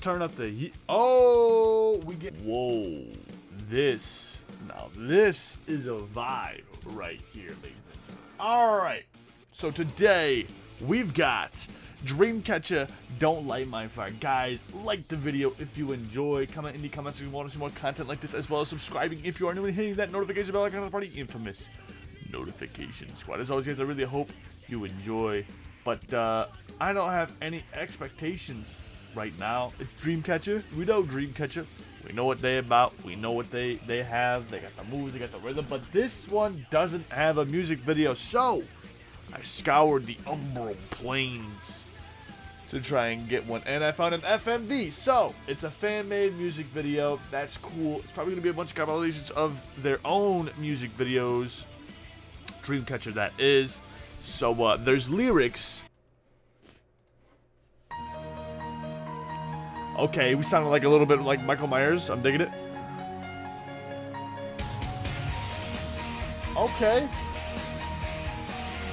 turn up the heat. Oh, we get. Whoa. This. Now, this is a vibe right here, ladies and gentlemen. All right. So today, we've got Dreamcatcher Don't Light My Fire. Guys, like the video if you enjoy. Comment in the comments if you want to see more content like this, as well as subscribing if you are new and hitting that notification bell icon of the party. Infamous notification squad. As always, guys, I really hope you enjoy. But uh, I don't have any expectations right now. It's Dreamcatcher. We know Dreamcatcher. We know what they're about. We know what they they have. They got the moves. They got the rhythm. But this one doesn't have a music video. So I scoured the Umbral Plains to try and get one, and I found an FMV. So it's a fan-made music video. That's cool. It's probably gonna be a bunch of compilations of their own music videos. Dreamcatcher, that is. So uh, there's lyrics Okay, we sounded like a little bit like Michael Myers. I'm digging it. Okay.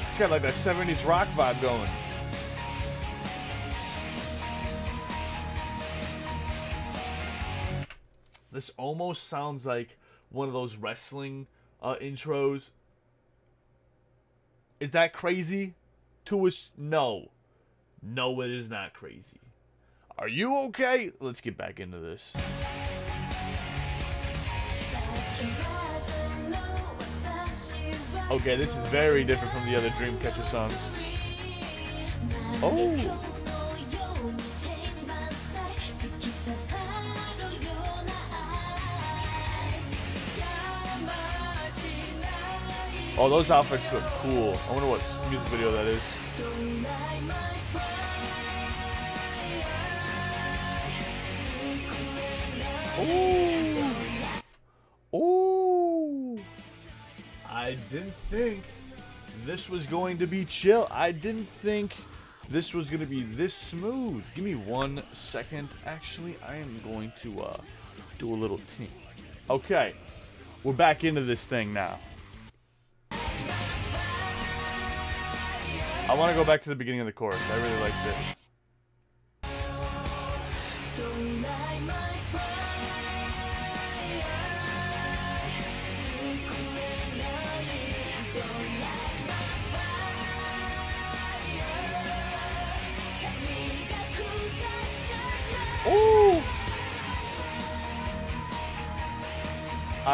It's got like that 70s rock vibe going. This almost sounds like one of those wrestling uh, intros. Is that crazy? To us? No. No, it is not crazy. Are you okay? Let's get back into this. Okay, this is very different from the other Dreamcatcher songs. Oh! Oh, those outfits look cool. I wonder what music video that is. Ooh. Ooh. I didn't think this was going to be chill. I didn't think this was going to be this smooth. Give me one second. Actually, I am going to uh, do a little ting. Okay. We're back into this thing now. I want to go back to the beginning of the chorus. I really like it.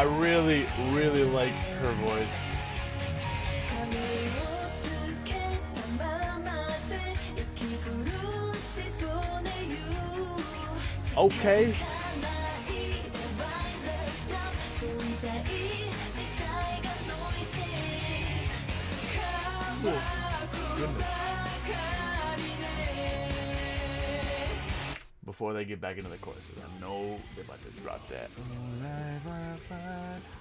I really, really like her voice. Okay. Cool. Goodness. Before they get back into the courses. I know they're about to drop that.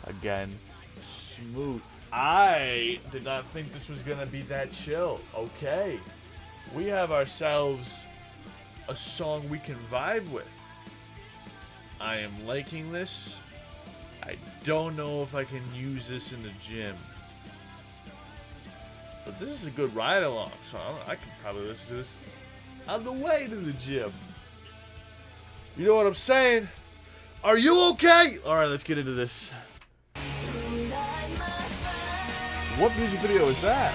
Again, smooth. I did not think this was gonna be that chill. Okay. We have ourselves a song we can vibe with. I am liking this. I don't know if I can use this in the gym. But this is a good ride along song. I could probably listen to this on the way to the gym. You know what I'm saying? Are you okay? Alright, let's get into this. What music video is that?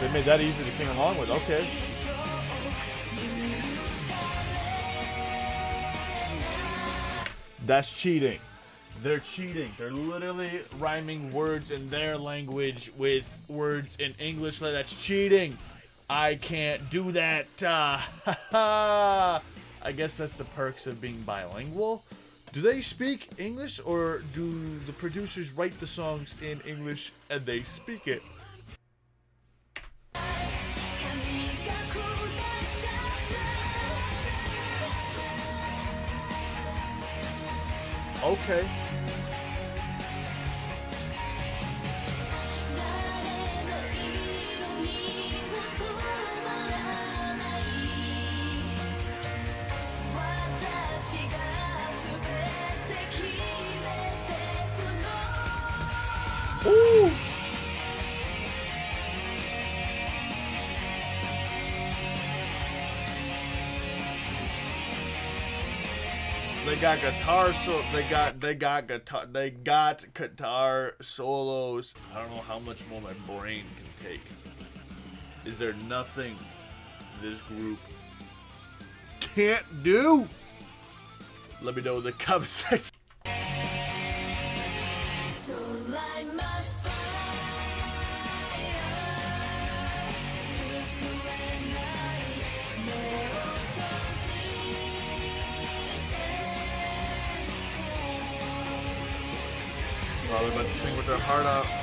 They made that easy to sing along with. Okay. That's cheating. They're cheating. They're literally rhyming words in their language with words in English. That's cheating. I can't do that. Uh, I guess that's the perks of being bilingual. Do they speak English or do the producers write the songs in English and they speak it? Okay. They got guitar so they got they got guitar they got guitar solos. I don't know how much more my brain can take. Is there nothing this group can't do? Let me know in the comment section. Probably about to sing with their heart out.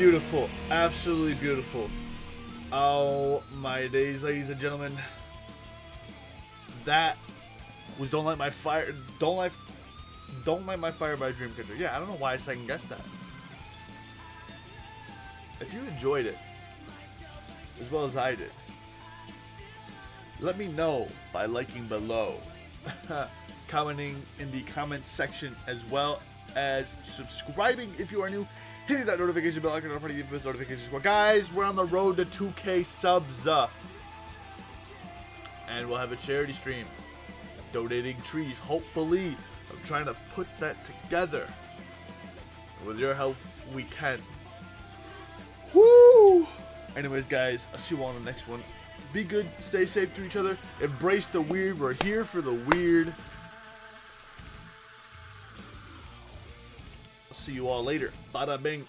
Beautiful. Absolutely beautiful. Oh my days, ladies and gentlemen. That was Don't Light My Fire Don't Light Don't Light My Fire by Dreamcatcher. Yeah, I don't know why I second guessed that. If you enjoyed it as well as I did, let me know by liking below, commenting in the comments section, as well as subscribing if you are new, hitting that notification bell icon for the infamous notification squad. Guys, we're on the road to 2K subs, uh, and we'll have a charity stream, donating trees. Hopefully, I'm trying to put that together. With your help, we can. Woo! Anyways, guys, I'll see you all on the next one. Be good, stay safe to each other, embrace the weird. We're here for the weird. See you all later. Bada bing.